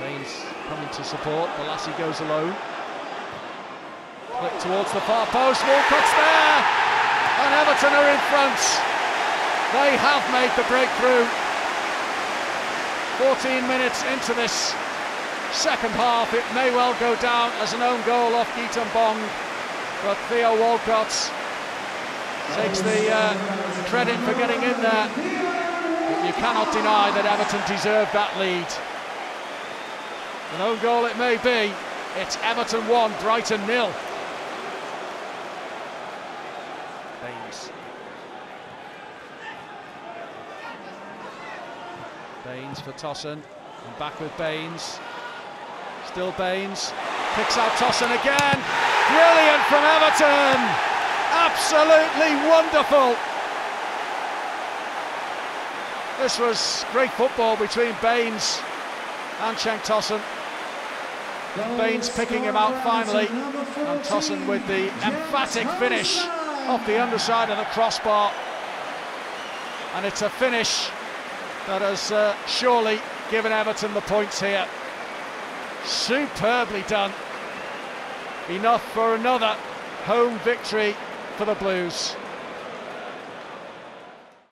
Baines coming to support. Bolasie goes alone. Flick towards the far post. Walcott's there, and Everton are in front. They have made the breakthrough. 14 minutes into this second half, it may well go down as an own goal off Gaetan Bong, but Theo Walcott takes the uh, credit for getting in there. But you cannot deny that Everton deserved that lead. An own goal it may be. It's Everton 1, Brighton nil. Baines. Baines for Tosun. And back with Baines. Still Baines. Picks out Tosun again. Brilliant from Everton. Absolutely wonderful. This was great football between Baines and Cenk Tosun. Baines picking him out finally, and Tosun with the emphatic finish off the underside of the crossbar. And it's a finish that has uh, surely given Everton the points here. Superbly done. Enough for another home victory for the Blues.